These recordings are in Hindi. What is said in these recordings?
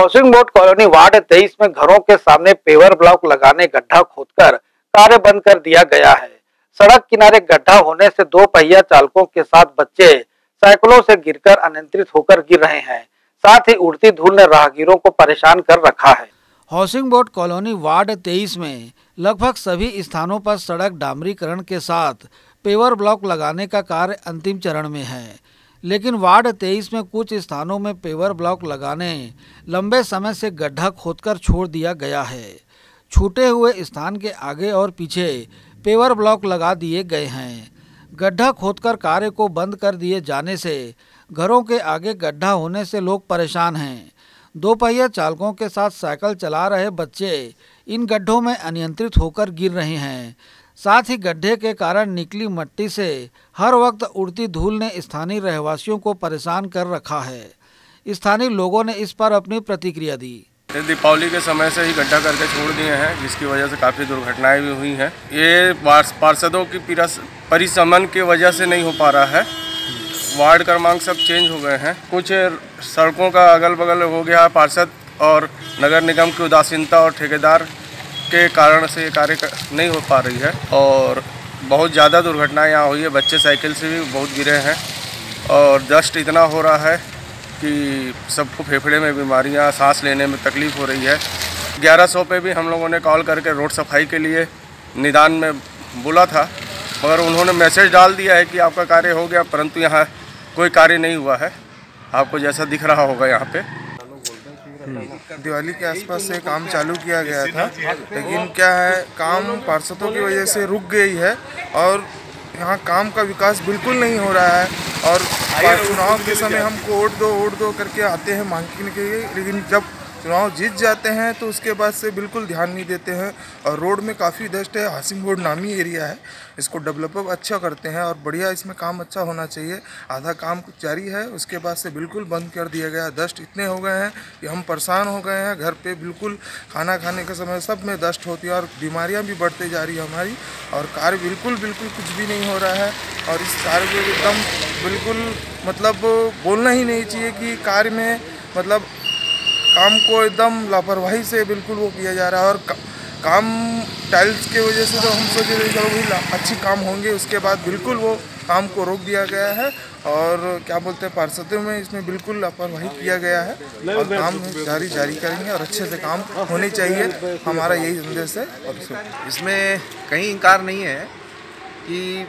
हाउसिंग बोर्ड कॉलोनी वार्ड तेईस में घरों के सामने पेवर ब्लॉक लगाने गड्ढा खोदकर कार्य बंद कर दिया गया है। सड़क किनारे गड्ढा होने से दो पहिया चालकों के साथ बच्चे साइकिलों से गिरकर अनियंत्रित होकर गिर रहे हैं। साथ ही उड़ती धूल ने राहगीरों को परेशान कर रखा है। हाउसिंग बोर्ड कॉलोनी वार्ड तेईस में लगभग सभी स्थानों पर सड़क डामरीकरण के साथ पेवर ब्लॉक लगाने का कार्य अंतिम चरण में है। लेकिन वार्ड तेईस में कुछ स्थानों में पेवर ब्लॉक लगाने लंबे समय से गड्ढा खोदकर छोड़ दिया गया है। छूटे हुए स्थान के आगे और पीछे पेवर ब्लॉक लगा दिए गए हैं। गड्ढा खोदकर कार्य को बंद कर दिए जाने से घरों के आगे गड्ढा होने से लोग परेशान हैं। दोपहिया चालकों के साथ साइकिल चला रहे बच्चे इन गड्ढों में अनियंत्रित होकर गिर रहे हैं। साथ ही गड्ढे के कारण निकली मट्टी से हर वक्त उड़ती धूल ने स्थानीय रहवासियों को परेशान कर रखा है। स्थानीय लोगों ने इस पर अपनी प्रतिक्रिया दी। दीपावली के समय से ही गड्ढा करके छोड़ दिए हैं, जिसकी वजह से काफ़ी दुर्घटनाएँ भी हुई हैं। ये पार्षदों की परिसमन की वजह से नहीं हो पा रहा है। वार्ड क्रमांक सब चेंज हो गए हैं। कुछ सड़कों का अगल बगल हो गया पार्षद और नगर निगम की उदासीनता और ठेकेदार के कारण से ये कार्य नहीं हो पा रही है और बहुत ज़्यादा दुर्घटनाएँ यहाँ हुई है। बच्चे साइकिल से भी बहुत गिरे हैं और डस्ट इतना हो रहा है कि सबको फेफड़े में बीमारियाँ, सांस लेने में तकलीफ़ हो रही है। 1100 पे भी हम लोगों ने कॉल करके रोड सफ़ाई के लिए निदान में बोला था, मगर उन्होंने मैसेज डाल दिया है कि आपका कार्य हो गया, परंतु यहाँ कोई कार्य नहीं हुआ है। आपको जैसा दिख रहा होगा यहाँ पे। दिवाली के आसपास से काम चालू किया गया था लेकिन क्या है काम पार्षदों की वजह से रुक गई है और यहाँ काम का विकास बिल्कुल नहीं हो रहा है और चुनाव के समय हमको वोट दो वोट दो करके आते हैं मांगने के लिए लेकिन जब चुनाव जीत जाते हैं तो उसके बाद से बिल्कुल ध्यान नहीं देते हैं और रोड में काफ़ी डस्ट है हासिम रोड नामी एरिया है। इसको डेवलपअप अच्छा करते हैं और बढ़िया इसमें काम अच्छा होना चाहिए। आधा काम जारी है, उसके बाद से बिल्कुल बंद कर दिया गया डस्ट इतने हो गए हैं कि हम परेशान हो गए हैं, घर पर बिल्कुल खाना खाने के समय सब में डस्ट होती है और बीमारियाँ भी बढ़ते जा रही है हमारी और कार्य बिल्कुल बिल्कुल कुछ भी नहीं हो रहा है और इस कार्य को एकदम बिल्कुल मतलब बोलना ही नहीं चाहिए कि कार्य में मतलब काम को एकदम लापरवाही से बिल्कुल वो किया जा रहा है और का, काम टाइल्स के वजह से तो हम सोचे थे चलो अच्छी काम होंगे उसके बाद बिल्कुल वो काम को रोक दिया गया है और क्या बोलते हैं पार्षदों में इसमें बिल्कुल लापरवाही किया गया है। और काम जारी जारी करेंगे और अच्छे से काम होने चाहिए हमारा यही संदेश है। और इसमें कहीं इनकार नहीं है कि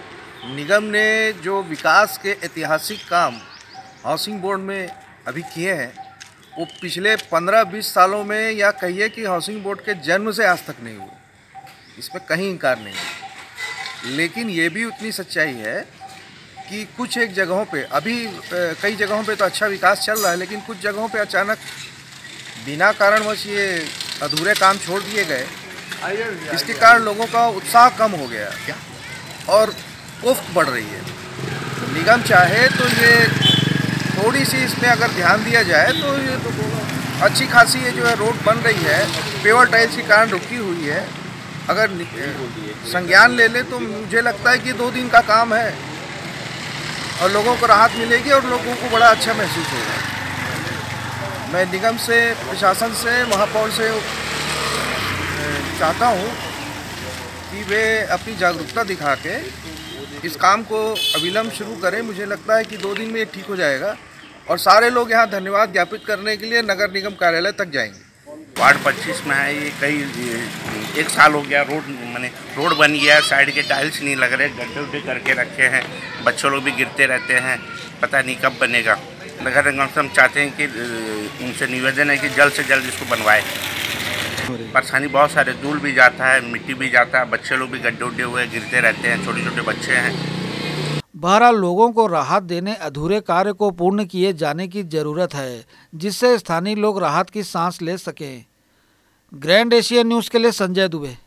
निगम ने जो विकास के ऐतिहासिक काम हाउसिंग बोर्ड में अभी किए हैं वो पिछले पंद्रह बीस सालों में या कहिए कि हाउसिंग बोर्ड के जन्म से आज तक नहीं हुए। इसमें कहीं इनकार नहीं है। लेकिन ये भी उतनी सच्चाई है कि कुछ एक जगहों पे अभी कई जगहों पे तो अच्छा विकास चल रहा है लेकिन कुछ जगहों पे अचानक बिना कारणवश ये अधूरे काम छोड़ दिए गए। इसके कारण लोगों का उत्साह कम हो गया। और उफ्त बढ़ रही है। निगम चाहे तो ये थोड़ी सी इसमें अगर ध्यान दिया जाए तो ये तो अच्छी खासी ये जो है रोड बन रही है। पेवर टाइल्स के कारण रुकी हुई है। अगर संज्ञान ले ले तो मुझे लगता है कि दो दिन का काम है। और लोगों को राहत मिलेगी और लोगों को बड़ा अच्छा महसूस होगा। मैं निगम से, प्रशासन से, महापौर से चाहता हूँ कि वे अपनी जागरूकता दिखा के इस काम को अविलंब शुरू करें। मुझे लगता है कि दो दिन में ठीक हो जाएगा। और सारे लोग यहाँ धन्यवाद ज्ञापित करने के लिए नगर निगम कार्यालय तक जाएँगे। वार्ड पच्चीस में है, ये कई एक साल हो गया, रोड, मैंने रोड बन गया, साइड के टाइल्स नहीं लग रहे, गड्ढे उड्ढे करके रखे हैं, बच्चों लोग भी गिरते रहते हैं, पता नहीं कब बनेगा। नगर निगम से हम चाहते हैं कि उनसे निवेदन है कि जल्द से जल्द इसको बनवाए। परेशानी बहुत सारे, धूल भी जाता है, मिट्टी भी जाता है, बच्चे लोग भी गड्ढे उड्ढे हुए गिरते रहते हैं छोटे छोटे बच्चे हैं। बहरहाल लोगों को राहत देने अधूरे कार्य को पूर्ण किए जाने की ज़रूरत है, जिससे स्थानीय लोग राहत की सांस ले सकें। ग्रैंड एशिया न्यूज़ के लिए संजय दुबे।